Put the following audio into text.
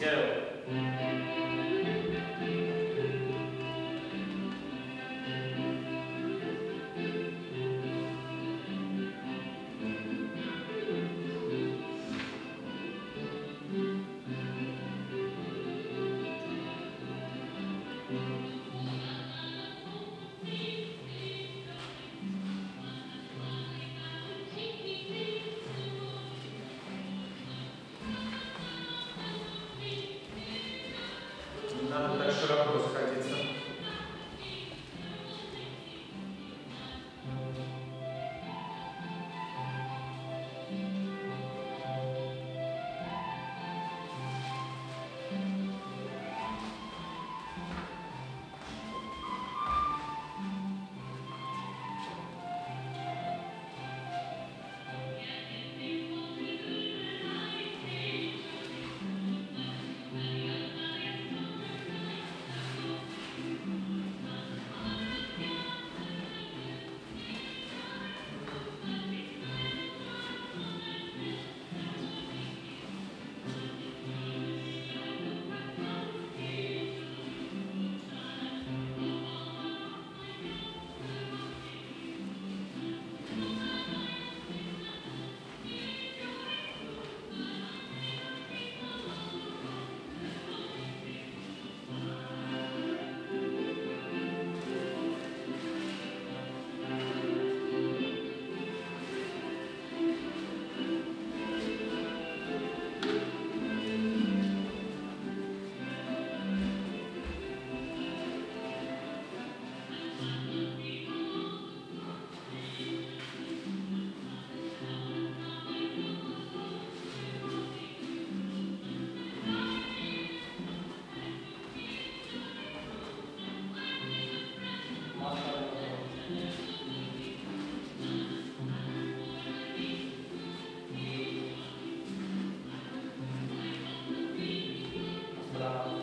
Go. Jeszcze raz głos. 감사합니다.